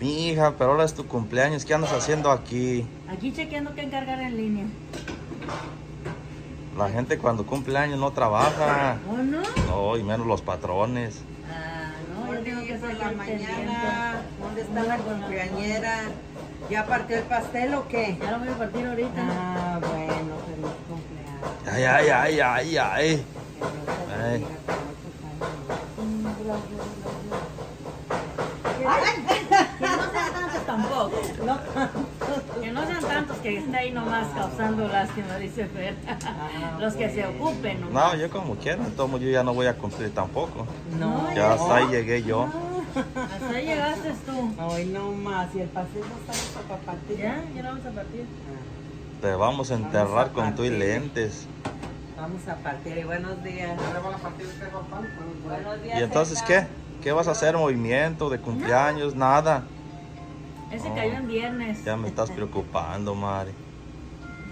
Mi hija, pero ahora es tu cumpleaños. ¿Qué andas haciendo aquí? Aquí chequeando qué encargar en línea. La gente cuando cumple años no trabaja. ¿O no? No, y menos los patrones. Ah, no, yo tengo que por la mañana. ¿Dónde está la cumpleañera? ¿Ya partió el pastel o qué? Ya lo voy a partir ahorita. Ah, bueno, feliz cumpleaños. Ay, ay, ay, ay, ay. Que te Ay. bendiga con muchos años. Que no tampoco. Que no sean tantos que esté ahí nomás causando lástima, dice Fer. Los que se ocupen, ¿no? No, yo como quiera. Entonces yo ya no voy a cumplir tampoco. No, Ya hasta ahí llegué yo. Hasta ahí llegaste tú. Hoy no más. Y el pastel no está listo para partir. ¿Ya? ¿Ya vamos a partir? Ah, Te vamos a enterrar con tu y lentes. Vamos a partir. Y buenos días. Buenos días. ¿Y entonces qué? ¿Qué vas a hacer? ¿Movimiento de cumpleaños? Nada. Ese Oh. cayó en viernes. Ya me estás preocupando, Mari.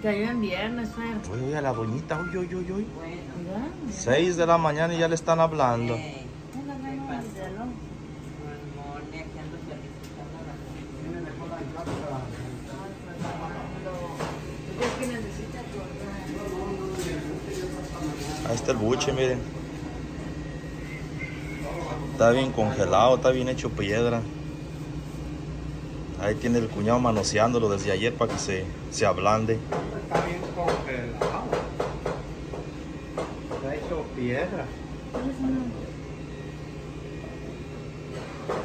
Cayó en viernes, Fer. Uy, uy, a la doñita, uy, uy, uy, uy. Bueno. Seis de la mañana y ya le están hablando. eh, Venga, ¿Qué venga, pasó? díselo. Monia, que ando felicitando a la ¿Usted qué necesita? Ahí está el buche, miren. Está bien congelado, está bien hecho piedra. Ahí tiene el cuñado manoseándolo desde ayer para que se, se ablande. Está bien congelado. Está hecho piedra.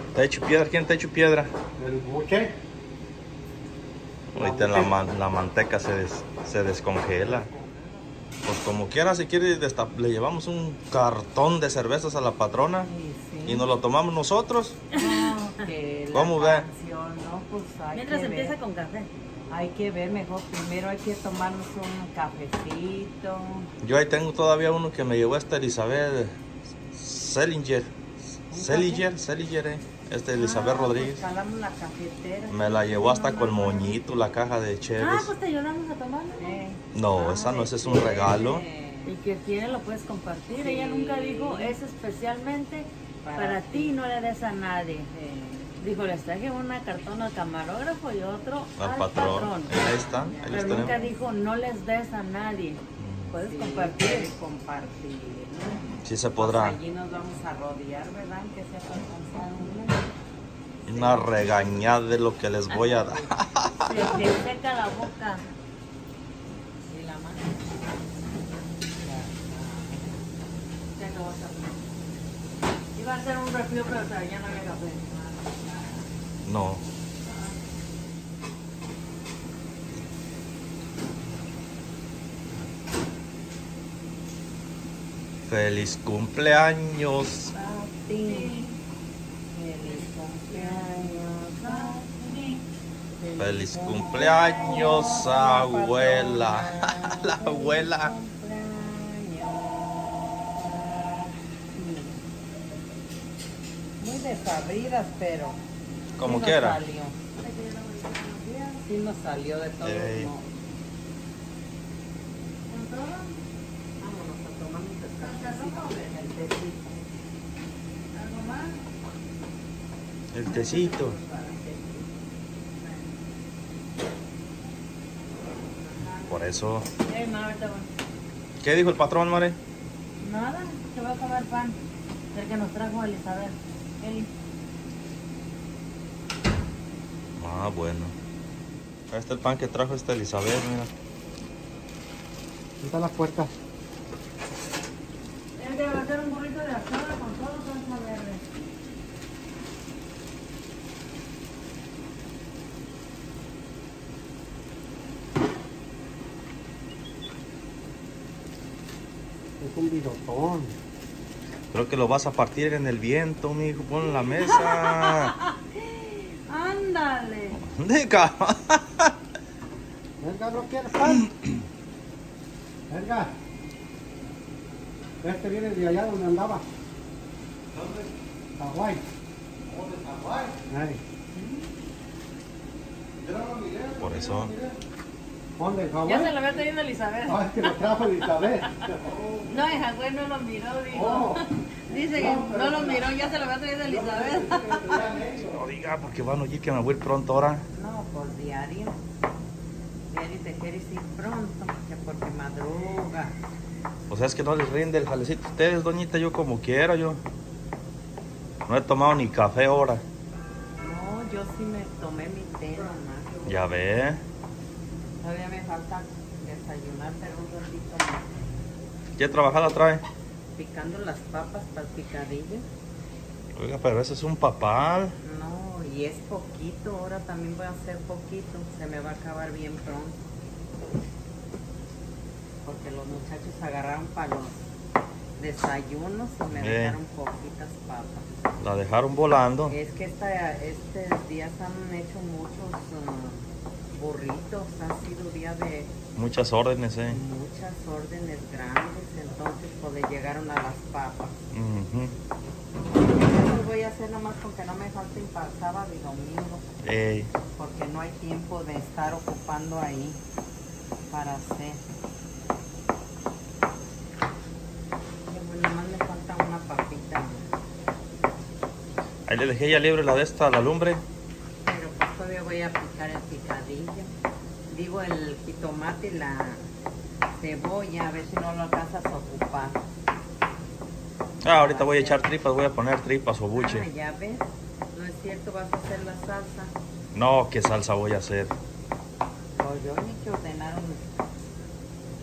¿Está hecho piedra? ¿Quién está hecho piedra? El buche. Ahorita la, man- la manteca se, des- se descongela. Pues como quiera, si quiere, le llevamos un cartón de cervezas a la patrona Sí, sí. y nos lo tomamos nosotros. No, que la ¿Cómo ve? canción, no, pues hay Mientras que empieza ver. con café. Hay que ver mejor. Primero hay que tomarnos un cafecito. Yo ahí tengo todavía uno que me llevó esta Elizabeth Selinger. Selinger, Selinger, eh. Este Elizabeth Ah, Rodríguez. pues la cafetera. Me la llevó hasta con moñito la caja de Ah, Cheves. pues te ayudamos a tomarlo. ¿no? Eh, No, esa no, ese es un regalo. eh, Y que quiere lo puedes compartir. Ella nunca dijo, es especialmente para, Para ti, no le des a nadie. eh, Dijo, les traje una cartón al camarógrafo y otro Al al patrón. patrón. Ahí está, ahí Pero nunca dijo, no les des a nadie. Puedes sí, compartir. compartir. ¿no? Sí se podrá. Pues allí nos vamos a rodear, ¿verdad? Que sea para alcanzar una. Una regañada de lo que les voy a dar. Se te seca la boca. Sí, la mano. Ya no vas a- Iba a hacer un refrío, pero ya no había café. No. Feliz cumpleaños. Papi. Feliz cumpleaños. Feliz cumpleaños, abuela. La abuela. Muy desabridas, pero. Como sí quiera. Salió. Sí nos salió de tecito. El tecito. El tecito. Por eso. ¿Qué dijo el patrón, Mare? Nada, se va a comer pan. El que nos trajo Elizabeth. Eli. Ah, bueno. Ahí está el pan que trajo esta Elizabeth, mira. Ahí está la puerta. Tiene que hacer un burrito de azúcar con todo salsa verde. Es un bidotón. Creo que lo vas a partir en el viento, mijo. Pon en la mesa. ¿Dónde, cabrón? Edgar, ¿no quieres pan? Edgar. Este viene de allá donde andaba. ¿Dónde? Hawái. Ahí. Por eso. ¿Dónde? Ya se Hawái. lo había traído Elizabeth. Ah, es que lo trajo Elizabeth. No, el jagüey no lo miró, dijo. Oh, Dice que no lo miró, ya se lo había traído Elizabeth. No diga, porque van a oír que me voy a ir pronto ahora. Diario. Diario te quieres ir pronto, que porque madruga. O sea, es que no les rinde el jalecito a ustedes, doñita, yo como quiera, yo. No he tomado ni café ahora. No, yo sí me tomé mi té nomás. Ya ve. Todavía me falta desayunar, pero un ratito más. ¿Qué trabajada trae? Picando las papas para el picadillo. Oiga, pero ese es un papal. No, y es poquito, ahora también voy a hacer poquito, se me va a acabar bien pronto. Porque los muchachos agarraron para los desayunos y me Eh. dejaron poquitas papas. La dejaron volando. Es que esta, estos días han hecho muchos ah, burritos, ha sido día de Muchas órdenes, eh. muchas órdenes grandes, entonces pues le llegaron a las papas. Voy a hacer nomás porque no me falten para sábado y domingo. Ey, porque no hay tiempo de estar ocupando ahí para hacer. Nomás me falta una papita, ahí le dejé ya libre la de esta, la lumbre. pero pues todavía voy a picar el picadillo. Digo el jitomate y la cebolla, a ver si no lo alcanzas a ocupar. Ah, ahorita voy a echar tripas, voy a poner tripas o Ah, buche. ya ves, no es cierto, vas a hacer la salsa. No, qué salsa voy a hacer. Pues yo ni que ordenaron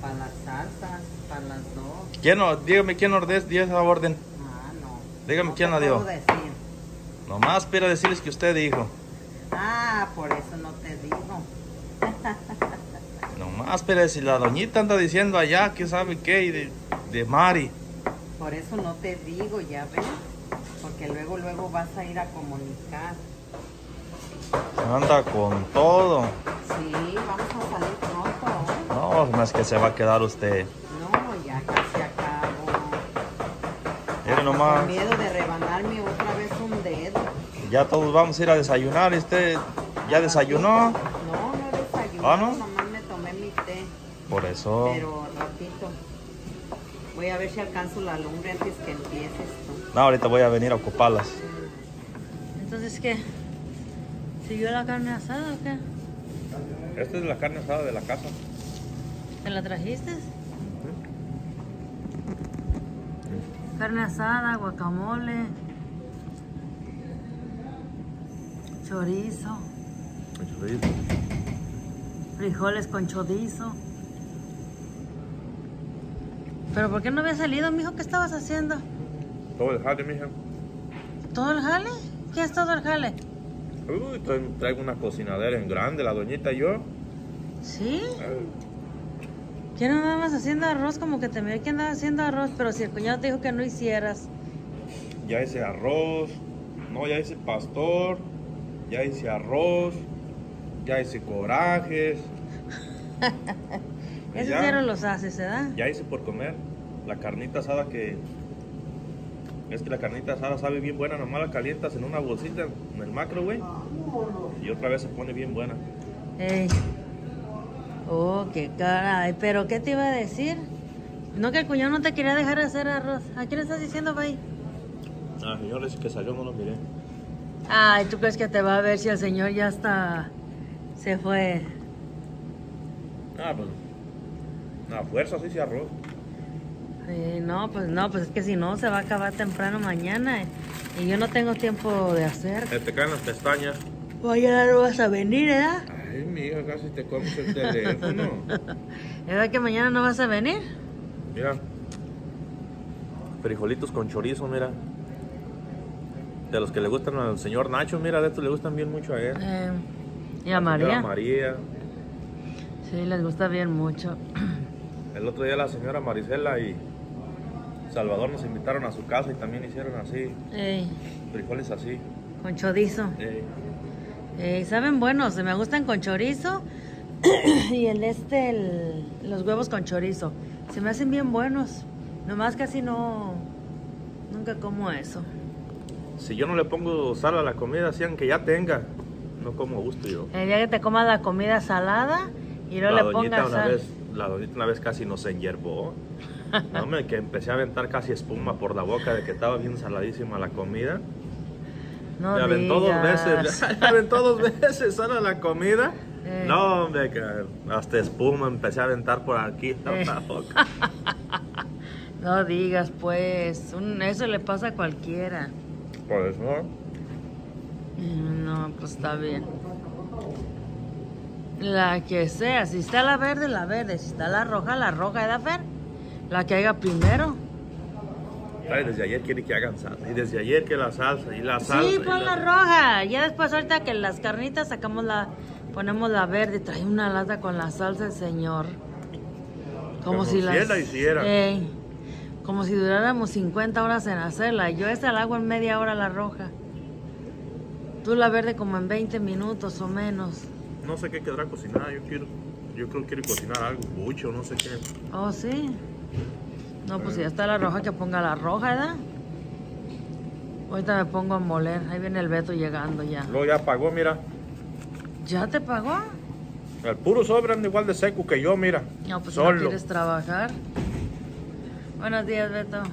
para las salsas, para las dos. ¿Quién, o- dígame quién ordenó dio esa orden. Ah, no. Dígame No quién la dio. decir. Nomás para decirles que usted dijo. Ah, por eso no te digo. Nomás para decir, la doñita anda diciendo allá que sabe qué y de, de Mari. Por eso no te digo, ya ves. Porque luego, luego vas a ir a comunicar. Anda con todo. Sí, vamos a salir pronto. No, no es que se va a quedar usted. No, ya casi acabo. Mire nomás, Con miedo de rebanarme otra vez un dedo. ya todos vamos a ir a desayunar. ¿Y usted ya desayunó? No, no he desayunado. ¿Ah, no? Nomás me tomé mi té. Por eso. Pero a ver si alcanzo la lumbre antes que empieces tú. No, ahorita voy a venir a ocuparlas. Entonces, ¿qué? ¿Siguió la carne asada o qué? Esta es la carne asada de la casa. ¿Te la trajiste? Carne asada, guacamole, chorizo, frijoles con chorizo. ¿Pero por qué no había salido, mijo? ¿Qué estabas haciendo? Todo el jale, mija. ¿Todo el jale? ¿Qué es todo el jale? Uy, tra- traigo una cocinadera en grande, la doñita y yo. ¿Sí? ¿Qué no andabas haciendo arroz? Como que te miré que andabas haciendo arroz, pero si el cuñado te dijo que no hicieras. Ya hice arroz, no, ya hice pastor, ya hice arroz, ya hice corajes. Esos Ya. diarios los haces, ¿verdad? Ya hice por comer la carnita asada que... Es que la carnita asada sabe bien buena, nomás la calientas en una bolsita en el macro, güey. Y otra vez se pone bien buena. Ey. Oh, qué caray. ¿Pero qué te iba a decir? No, que el cuñado no te quería dejar hacer arroz. ¿A quién le estás diciendo, Bay? Ah, señores, que salió no lo miré. Ay, ¿tú crees que te va a ver si el señor ya está... se fue? Ah, pues... A fuerza sí hice arroz. Sí, no, pues no, pues es que si no se va a acabar temprano mañana. eh. Y yo no tengo tiempo de hacer. Eh, te caen las pestañas. Mañana no vas a venir, ¿verdad? Ay, mija, casi te comes el teléfono. ¿Es verdad que mañana no vas a venir? Mira. Frijolitos con chorizo, mira. De los que le gustan al señor Nacho, mira, de estos le gustan bien mucho a él. Eh, y a señora María. María. Sí, les gusta bien mucho. El otro día la señora Marisela y Salvador nos invitaron a su casa y también hicieron así, Ey, frijoles así. con chorizo. Ey, saben buenos, me gustan con chorizo. y el este, el- los huevos con chorizo. Se me hacen bien buenos. Nomás casi no. Nunca como eso. si yo no le pongo sal a la comida, así aunque ya tenga, no como gusto yo. El día que te comas la comida salada y la le pongas sal. vez, la doñita una vez casi nos enyerbó. No, hombre, que empecé a aventar casi espuma por la boca de que estaba bien saladísima la comida. No ya aventó dos veces, ya aventó dos veces sala la comida. Eh. No, hombre, que hasta espuma empecé a aventar por aquí Eh. la boca. No digas, pues. un- eso le pasa a cualquiera. Por eso, ¿no? Mm, No, pues está bien. La que sea. Si está la verde, la verde. Si está la roja, la roja. ¿eh, Fer? La que haga primero. Ay, desde ayer quiere que hagan salsa. Y desde ayer que la salsa. Y la salsa. Sí, pon la roja. Ya después, ahorita que las carnitas sacamos la. Ponemos la verde. Trae una lata con la salsa el señor. Como, Como si si las. él la hiciera. Como si duráramos 50 horas en hacerla. Yo esta la hago en media hora la roja. Tú la verde como en 20 minutos o menos. No sé qué quedará cocinada. Yo quiero. Yo creo que quiere cocinar algo. Bucho, no sé qué. Oh, sí. No, pues si ya está la roja, que ponga la roja, ¿verdad? Ahorita me pongo a moler. Ahí viene el Beto llegando ya. Luego ya pagó, mira. ¿Ya te pagó? El puro sobre anda igual de seco que yo, mira. No, pues si no Solo. quieres trabajar. Buenos días, Beto.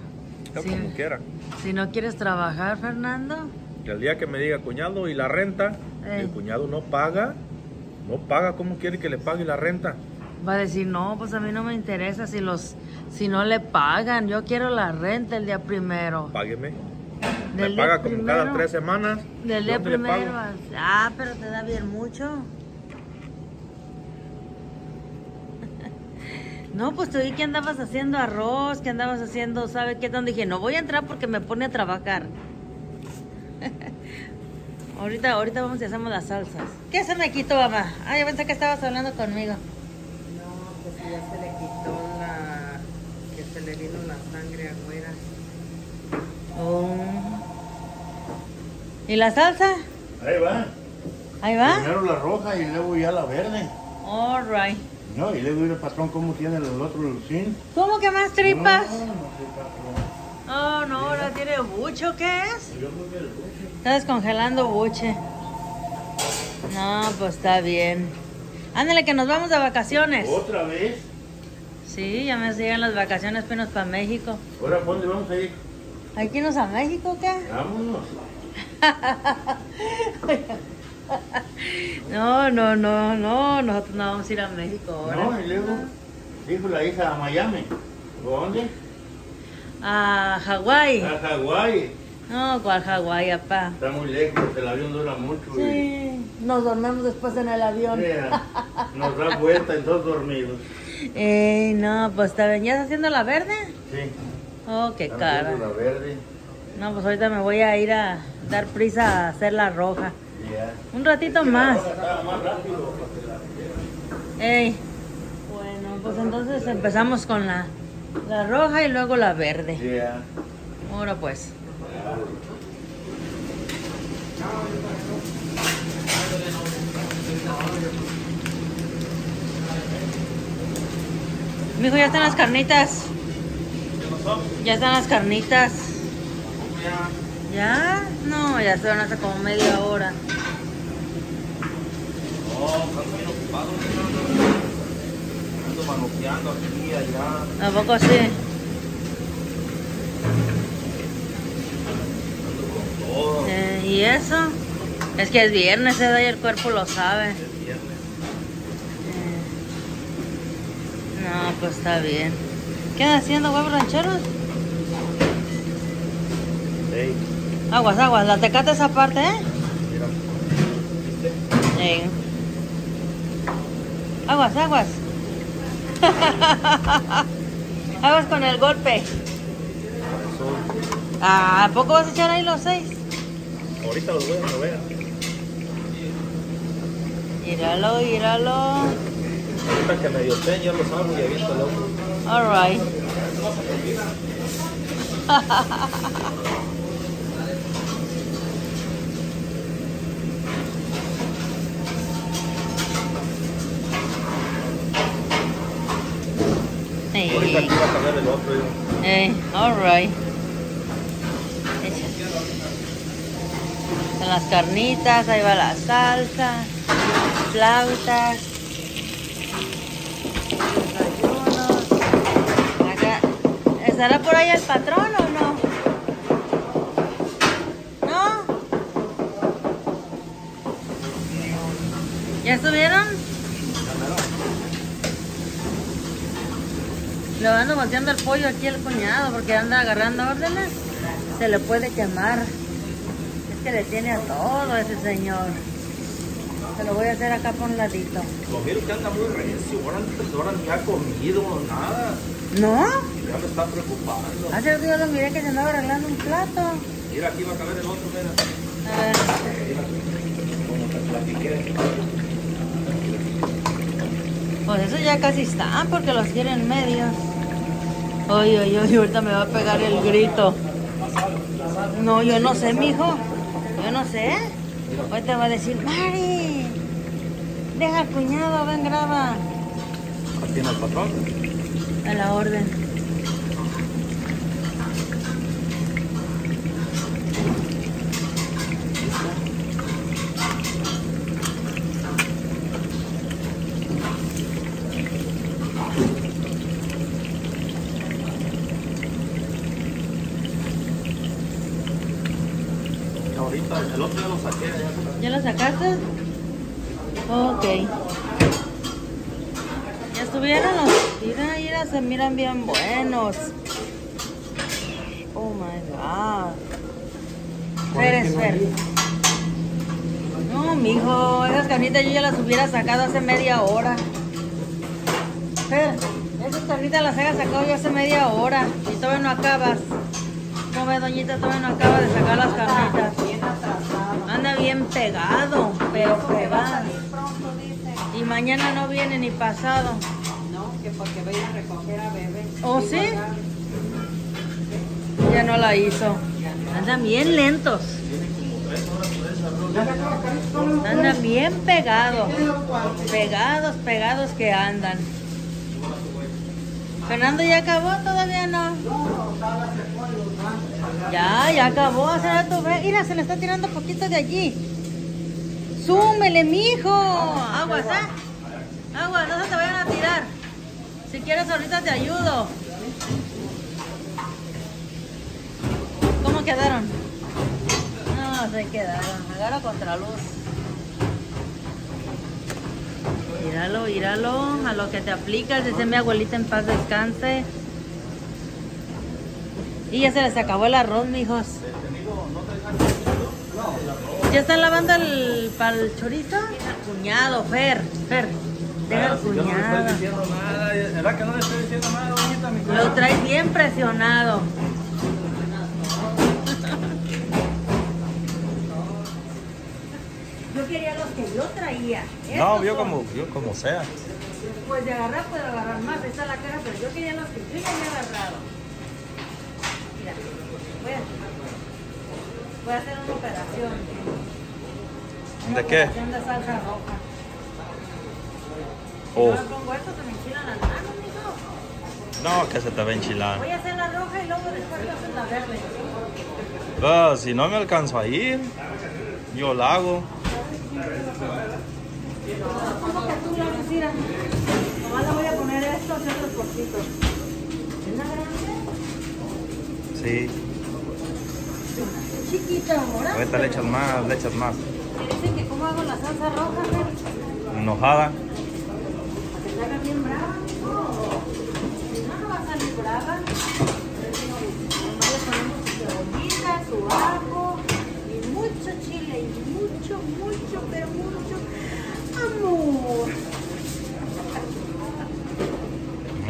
Yo Sí. como quiera. Si no quieres trabajar, Fernando. Y el día que me diga cuñado y la renta, Ey. el cuñado no paga. No paga, ¿cómo quiere que le pague la renta? Va a decir, no, pues a mí no me interesa si los, si no le pagan. Yo quiero la renta el día primero. Págueme. Me Del paga como cada tres semanas. Del ¿Yo día primero. Ah, pero te da bien mucho. No, pues te vi que andabas haciendo arroz, que andabas haciendo, ¿sabe qué? Donde dije, no voy a entrar porque me pone a trabajar. ahorita, ahorita vamos y hacemos las salsas. ¿Qué se me quitó, mamá? Ah, yo pensé que estabas hablando conmigo. No, pues que ya se le quitó la. que se le vino la sangre afuera. Oh. ¿Y la salsa? Ahí va. Ahí va. Primero la roja y luego ya la verde. All right. No, y luego ir el patrón cómo tiene el otro lucín. ¿Cómo que más tripas? No, no patrón. Oh, no, ahora tiene bucho, ¿qué es? Está descongelando buche. No, pues está bien. Ándale, que nos vamos de vacaciones. ¿Otra vez? Sí, ya me llegan las vacaciones apenas para México. Ahora, ¿para dónde vamos a ir? ¿Hay que irnos a México o qué? Vámonos. No, no, no, no, nosotros no vamos a ir a México ahora. No, y luego dijo la hija a Miami. ¿Dónde? A Hawái. A Hawái. No, ¿cuál Hawái, papá? Está muy lejos, el avión dura mucho. y- Sí, nos dormimos después en el avión. Mira, nos da vuelta en dos dormidos. Ey, no, pues. ¿Ya estás haciendo la verde? Sí. Oh, qué estamos cara. La verde. No, pues ahorita me voy a ir a dar prisa a hacer la roja. Ya. Un ratito más. Estaba más rápido. Ey. Bueno, pues entonces empezamos con la, la roja y luego la verde. Ya. Ahora pues. Mijo, ya están las carnitas. Ya están las carnitas. ¿Ya? No, ya se van hace como media hora. Ando manoteando aquí y allá. ¿A poco sí? Todo. Eh, ¿Y eso? Es que es viernes, ¿eh? y el cuerpo lo sabe. El viernes. Eh. No, pues está bien. ¿Qué andan haciendo, huevos rancheros? Ey, Aguas, aguas, la tecate esa parte, ¿eh? mira. Ey. Aguas, aguas. aguas con el golpe. Ah, ¿A poco vas a echar ahí los seis? Ahorita los voy a mover. Míralo, míralo. Ahorita que medio estén, ya los hago y aviento el otro. Alright. Ahorita aquí va a el otro. hey, alright. Con las carnitas, ahí va la salsa, flautas, desayunos. Acá ¿Estará por ahí el patrón o no? ¿No? ¿Ya estuvieron? Le ando volteando el pollo aquí el cuñado porque anda agarrando órdenes. Se le puede quemar. Es que le tiene a todo ese señor. Se lo voy a hacer acá por un ladito. Lo miro que anda muy recio, ahora, ahora ni ha comido, nada. ¿No? Ya me está preocupando. Hace rato yo lo miré que se andaba arreglando un plato. Mira, aquí va a caber el otro, mira. A ver. Como te platiqué. Pues eso ya casi está, porque los quieren medios. Oye, oye, oye, ahorita me va a pegar el grito. No, yo no sé, mijo. Yo no sé. Ahorita va a decir, Mari, deja al cuñado, ven, graba. Tiene el patrón. A la orden. El otro ya lo saqué. Ya. ¿Ya lo sacaste? Ok. ¿Ya estuvieron los? Mira, mira, se miran bien buenos. Oh my god. Fer es Fer. No, mijo, esas carnitas yo ya las hubiera sacado hace media hora. Fer, esas carnitas las haya sacado yo hace media hora y todavía no acabas. No ve, doñita, todavía no acaba de sacar las carnitas. Anda bien pegado, pero dice. Y mañana no viene ni pasado. No, que porque voy a recoger a bebé. ¿Oh, sí? Ya no la hizo. Andan bien lentos. Andan bien pegados. Pegados, pegados que andan. Fernando ya acabó, todavía no. Ya, ya acabó. Hace rato. Mira, se le está tirando poquito de allí. Súmele, mijo. Aguas, ¿eh? Aguas, no se te vayan a tirar. Si quieres, ahorita te ayudo. ¿Cómo quedaron? No, se quedaron. Agarra contra Míralo, míralo. A lo que te aplicas, dice mi abuelita en paz descanse. Y ya se les acabó el arroz, mijos. ¿Ya están lavando el el chorizo? Cuñado, Fer, Fer. Deja al Yo no le estoy cuñado. diciendo nada. ¿Verdad que no le estoy diciendo nada? Mi Lo traes bien presionado. Yo quería los que yo traía. No, yo como, yo como sea. Pues de agarrar puedo agarrar más, está la cara, pero yo quería los que yo ya había agarrado. Mira, voy a, voy a hacer una operación. Una ¿De qué? operación de salsa roja. Si Oh. no pongo esto, se me enchilan las manos, mijo. No, que se te va a enchilar. Voy a hacer la roja y luego después voy a hacer la verde. Ah, si no me alcanzo a ir, yo la hago. ¿Cómo que tú la mira? Nomás le voy a poner estos y otros cortitos. ¿Una grande? Sí. Chiquita. Ahorita le echas más, le echas más. Dicen que cómo hago la salsa roja. Enojada. Para que salga bien brava. Si no, no va a salir brava. Nomás le ponemos su cebollita, su ajo y mucho chile y mucho, mucho, pero mucho amor.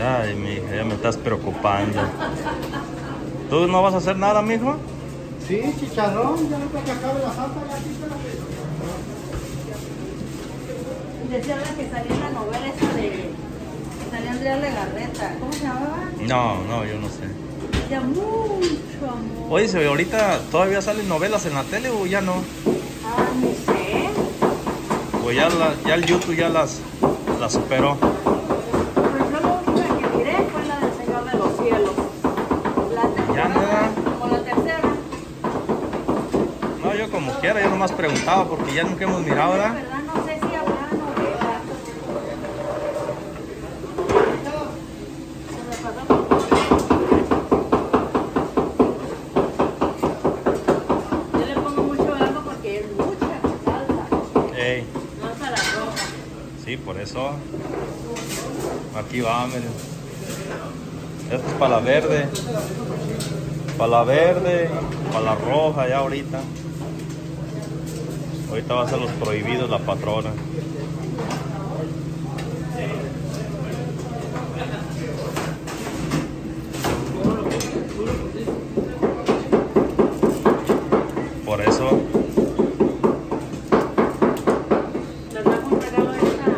Ay, mija, ya me estás preocupando. ¿Tú no vas a hacer nada, mijo? Sí, chicharrón, ya no que acabe la salsa, ya. Decía la que salía en la novela esa de... que Salía Andrea Legarreta. ¿Cómo se llamaba? No, no, yo no sé. Decía mucho amor. Oye, si ahorita todavía salen novelas en la tele o ya no. Ah, no. Ya, la- ya el YouTube ya las, las superó. Pues yo lo único que miré fue la del Señor de los Cielos. La nada. como la tercera. No, yo como quiera, yo nomás preguntaba porque ya nunca hemos mirado, ¿verdad? verdad no sé si habrá novelas. Se me pasó por- para la roja. Aquí va. Esto es para la verde. Para la verde, para la roja ya ahorita. Ahorita va a ser los prohibidos la patrona. Por eso, Le trajo un regalo a esta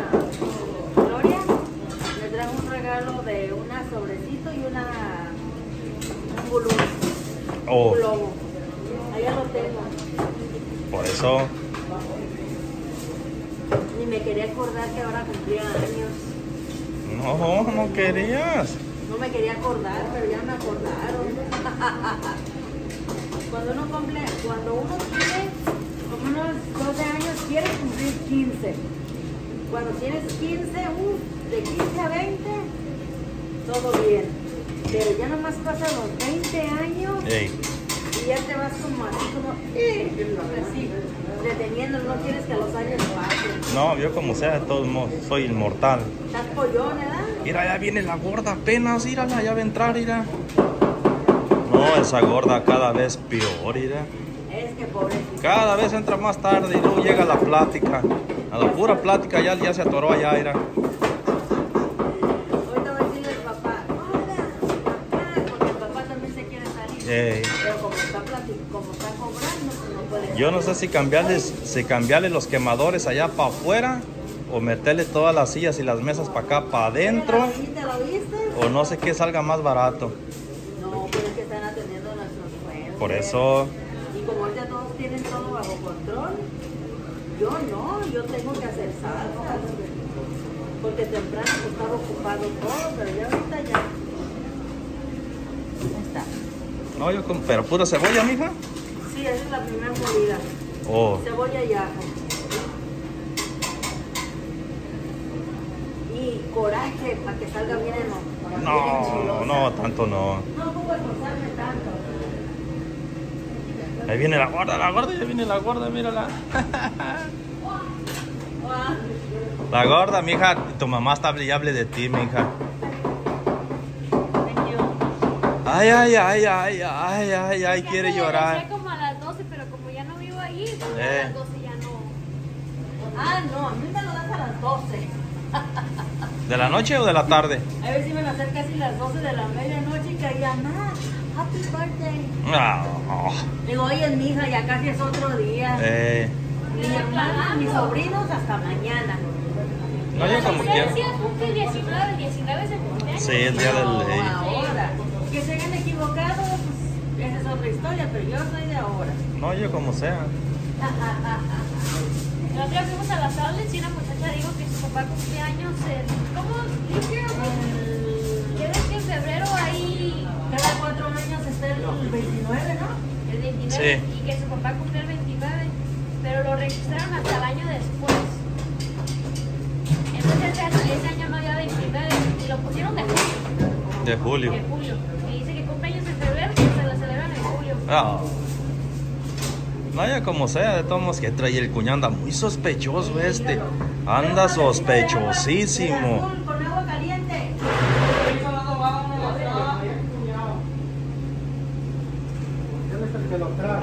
Gloria. Le trajo un regalo de una sobrecito y una. Un bulú. Oh. Allá lo tengo. por eso, Ni me quería acordar que ahora cumplía años. no, no querías. No me quería acordar, pero ya me acordaron. Cuando uno cumple, cuando uno tiene como unos 12 años, quiere cumplir 15. Cuando tienes 15, uh, de 15 a 20, todo bien. Pero ya nomás pasan los 20 años Ey, y ya te vas como así, como, eh, así, deteniendo, no quieres que los años pasen. no, yo como sea, de todos modos, soy inmortal. Estás pollón, ¿verdad? Mira, ya viene la gorda apenas, mírala, ya va a entrar, mira. No, esa gorda cada vez peor, mira. Es que pobrecito. Cada vez entra más tarde y luego llega la plática. A la pura plática ya, ya se atoró allá, mira. Ahorita va a decirle al papá, hola, papá, porque el papá también se Ey. Pero como está, plati- como está cobrando, pues no puede Yo no sé si cambiarles, si cambiarle los quemadores allá para afuera o meterle todas las sillas y las mesas para acá para adentro o no sé qué salga más barato. No, pero es que están atendiendo nuestros juegos. Por eso, Y como ahorita todos tienen todo bajo control, yo no, yo tengo que hacer salsas. Porque temprano pues, estaba ocupado todo, pero ya ahorita ya. Ahí está. No, yo como, pero pura cebolla, mija. Sí, esa es la primera molida. Oh, Cebolla y ajo. Y coraje para que salga bien en no, no, tanto no. No puedo esforzarme tanto. Ahí viene la gorda, la gorda, ya viene la gorda, mírala. La gorda, mija, tu mamá está brillable de ti, mija. thank you. Ay, ay, ay, ay, ay, ay, ay, Ya quiere llorar. regresé como a las 12, pero como ya no vivo ahí, pues ya Eh. a las 12 ya no. Ah, no, a mí me lo das a las 12. ¿De la noche o de la tarde? A ver si me lo acerca casi las 12 de la medianoche y caía, ma, happy birthday. Oh, Digo, oye, mi hija, ya casi es otro día. eh, Mi hermana, mis sobrinos, hasta mañana. no, yo como quiera. Licencia cumple el 19, el 19 es el cumpleaños. Sí, el día del... eh, ahora. Que se hayan equivocado, pues esa es otra historia, pero yo soy de ahora. No, yo como sea. El otro día fuimos a las aulas y una muchacha dijo que su papá cumplía años en... ¿Cómo? ¿Qué ves que en febrero hay Cada cuatro años está el 29, ¿no? el 29 Sí. y que su papá cumplía el 29? Pero lo registraron hasta el año después. Entonces ese año, ese año no había 29 y lo pusieron de julio. De julio. De julio. No, ya como sea, de todos modos que trae el cuñado, anda muy sospechoso este. Anda sospechosísimo.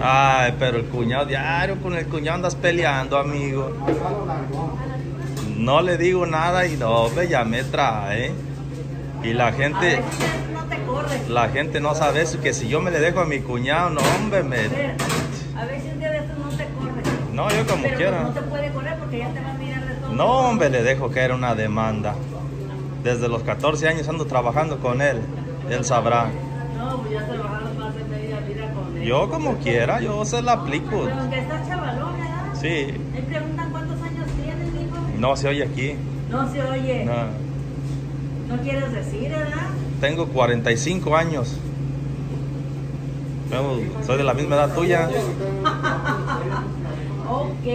Ay, pero el cuñado, diario con el cuñado andas peleando, amigo. No le digo nada y no, ya me trae. Y la gente, la gente no sabe eso, que si yo me le dejo a mi cuñado, no, hombre, me... A si un día de estos no te corre. No, yo como Pero quiera. no te puede correr porque ya te va a mirar de todo. No, hombre, le dejo caer una demanda. Desde los 14 años ando trabajando con él. Él sabrá. No, pues ya trabajaron más de media vida con él. Yo como quiera, yo se la aplico. Pero aunque estás chavalón, ¿verdad? Sí, Me preguntan cuántos años tienes, hijo. no se oye aquí. No se oye. No, No. quieres decir, ¿verdad? Tengo 45 años. Soy de la misma edad tuya. Ok.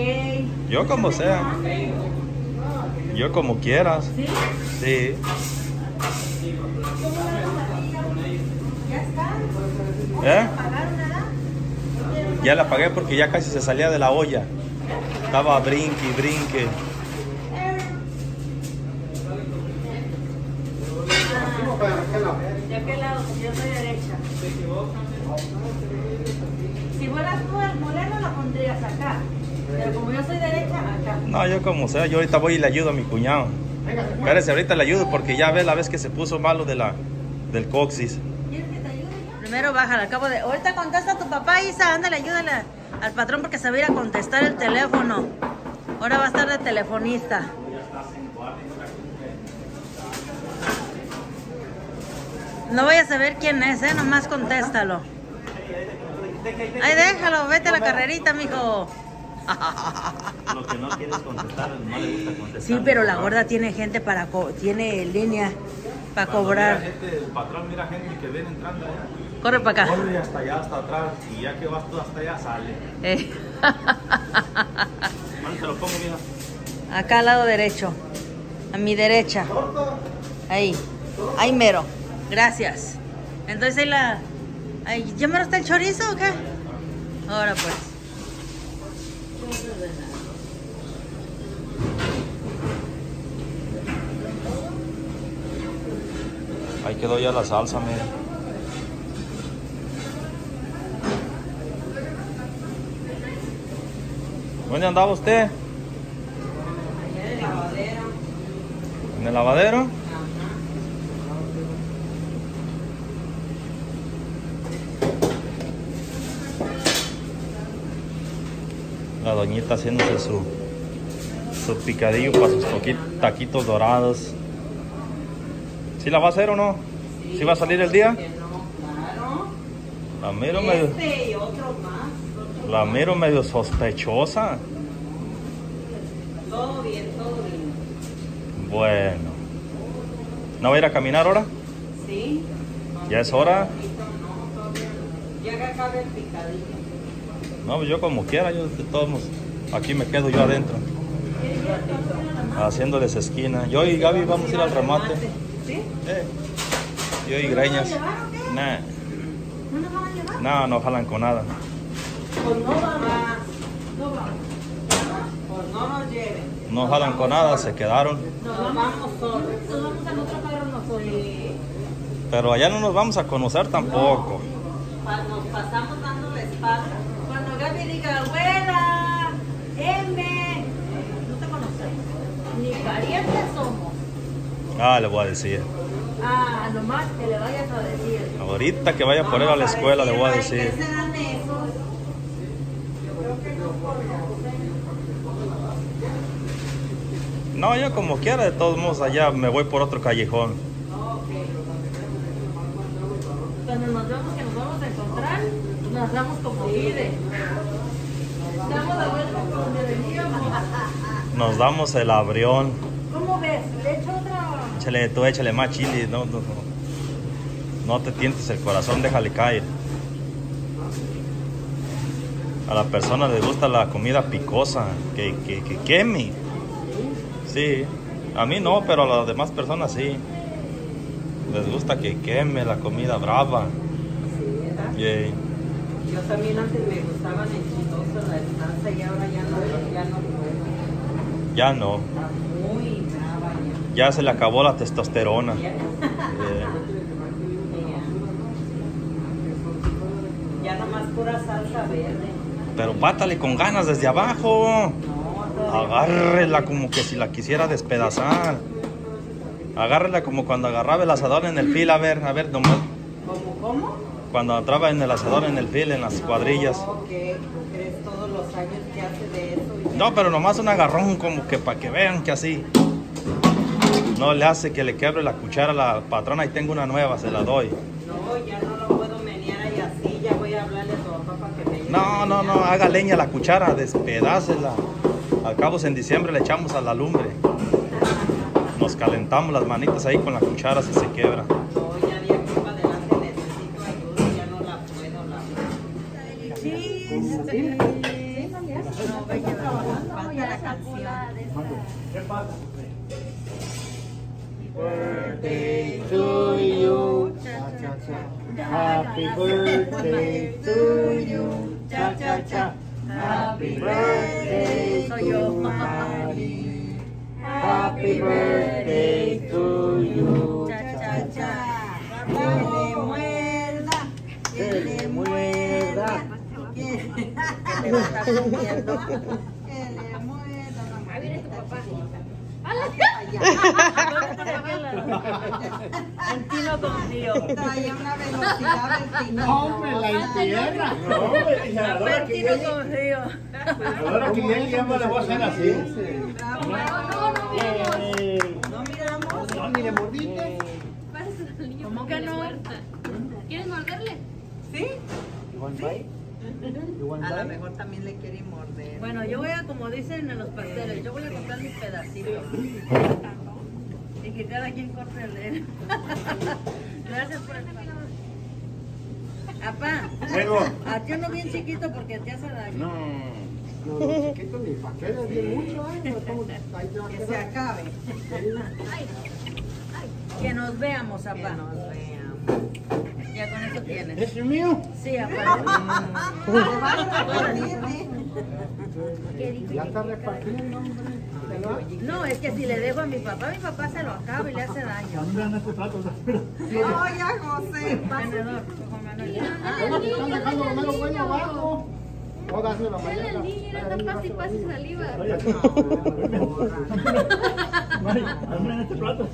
Yo como sea. Yo como quieras. ¿Sí? Sí. ¿Eh? Ya la pagué porque ya casi se salía de la olla. Estaba brinque y brinque. para aquel lado. ¿De aquel lado? Porque yo soy derecha. Si fueras tú el moleno, acá. Pero como yo soy derecha, acá. No, yo como sea, yo ahorita voy y le ayudo a mi cuñado. Espérese, ahorita le ayudo porque ya ve la vez que se puso malo de la, del coxis. ¿Quieres que te ayude yo? Primero bájala, al cabo de... Ahorita contesta a tu papá, Isa. Ándale, ayúdale al patrón porque se va a ir a contestar el teléfono. Ahora va a estar de telefonista. No vayas a ver quién es, ¿eh? Nomás contéstalo. Ay, déjalo, vete a la carrerita, mijo. Lo que no quieres contestar, no le gusta contestar. Sí, pero la gorda tiene gente para... co- tiene línea para cobrar. el patrón mira gente que viene entrando. Corre para acá. Corre hasta allá, hasta atrás. Y ya que vas tú hasta allá, sale. Eh. ¿Dónde se lo pongo, mija? Acá al lado derecho. A mi derecha. Ahí. Ahí mero. Gracias. Entonces ahí la. Ahí, ¿Ya mero está el chorizo o qué? Ahora pues. Ahí quedó ya la salsa, mira. ¿Dónde andaba usted? Allá en el lavadero. ¿En el lavadero? La doñita haciéndose su, su picadillo para sus taquitos dorados. ¿Sí la va a hacer o no? ¿Sí va a salir el día? No, claro. La miro medio, Este y otro más. la miro medio sospechosa. Todo bien, todo bien. Bueno. ¿No va a ir a caminar ahora? ¿Sí? ¿Ya es hora? No, todavía no. Ya que acabe el picadillo. No, yo como quiera, yo de todos modos, aquí me quedo yo adentro. Haciéndoles esquina. Yo y Gaby vamos a ir al remate. ¿Sí? Eh, Yo y Greñas. ¿No nos van a llevar? no, no jalan con nada. Pues no vamos. No vamos. Pues no nos lleven. No jalan con nada, se quedaron. Nos vamos solos. Nos vamos en otro carro nosotros. Pero allá no nos vamos a conocer tampoco. Nos pasamos dando la espalda. Cuando Gaby diga, abuela, M, no te conocemos. Ni parientes somos. Ah, le voy a decir. Ah, nomás que le vayas a decir. Ahorita que vaya por él a la escuela le voy a decir. ¿Qué serán esos? No, yo como quiera, de todos modos allá me voy por otro callejón. Cuando nos vemos que nos vamos a encontrar, nos damos como guide. Damos la vuelta por donde veníamos. Nos damos el abrión. ¿Cómo ves? ¿Le echo otra? Échale, tú échale más chile, no, no, no. No te tientes el corazón, déjale caer. A la persona le gusta la comida picosa, que, que, que queme. Sí, a mí no, pero a las demás personas sí. Les gusta que queme la comida brava. Sí, ¿verdad? Yeah. Yo también antes me gustaban enchilosos la estanza y ahora ya no, ya no. Ya no, ya. se le acabó la testosterona. Ya. Yeah. Ya nomás pura salsa verde. Pero pátale con ganas desde abajo. No, Agárrela como que si la quisiera despedazar. Agárrela como cuando agarraba el asador en el fil, a ver, a ver, nomás. ¿Cómo, cómo? Cuando entraba en el asador en el fil, en las cuadrillas. No, que crees todos los años que hace de eso. y- No, pero nomás un agarrón como que para que vean que así. No le hace que le quebre la cuchara a la patrona y tengo una nueva, se la doy. No, ya no lo puedo menear ahí así. Ya voy a hablarle a tu papá para que me No, no, no, haga leña la cuchara, despedácela. Al cabo en diciembre le echamos a la lumbre. Nos calentamos las manitas ahí con la cuchara si se quiebra. birthday to you. Cha cha cha. Happy birthday to you. Cha cha cha. Happy birthday to Mari. Happy birthday to you. Cha cha cha. Que le muerda, que le muerda. Que le está comiendo. En ti no confío. Traía una velocidad del tino. Hombre, la entierra. No, hombre, y a la hora En que ti no confío. a la hora que llegue ya me la voy a hacer así. No, no, no, miramos. No. No, ni le mordiste. ¿Cómo que le no? ¿Quieres morderle? ¿Sí? You A lo mejor también le quiere morder. Bueno, yo voy a, como dicen en los pasteles, yo voy a cortar mis pedacitos. Y que cada quien corte el de él. Gracias por el favor. Apá, Luego, a ti uno bien chiquito porque te hace daño. no. No, los chiquitos ni pa' qué les di mucho, ¿eh? No estamos- ahí te va a Que se acabe. Que nos veamos, Que apá. nos veamos. Ya con eso tienes. ¿Es el mío? Sí, apá. Le van a repartir, ¿eh? Ya está repartiendo. No, es que si le dejo a mi papá, mi papá se lo acaba y le hace daño. Este plato, No, ya José. Tenedor, Juan Manuel. Ah, ¿Cómo te están dejando lo mero bueno abajo? No, dáselo la Dale mañana. al niño, era tan fácil, pase saliva. Andan este plato.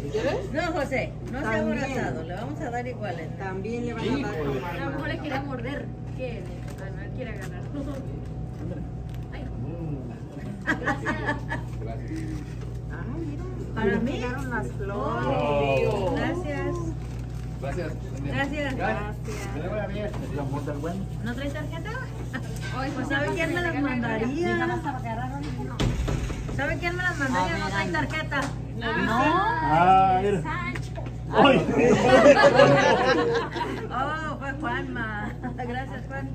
No, José, no sea También. aborazado, le vamos a dar igual. ¿eh? También le van a dar A lo mejor le quería morder. ¿Qué? Ah, no, él quiere ganar. Gracias. Ah, mira. Para mí. llegaron las flores. Oh. Gracias. Gracias. Gracias. Del bueno. ¿No traes tarjeta? Ay, Pues ¿sabe quién me las mandaría? ¿Sabe quién me las mandaría? No trae tarjeta. Ah, mira. Ay. Oh, fue Juanma. Gracias, Juan.